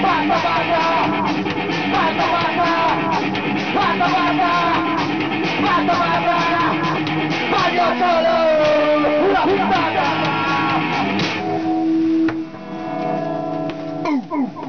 Bye, bye, bye, bye. Boom. Boom.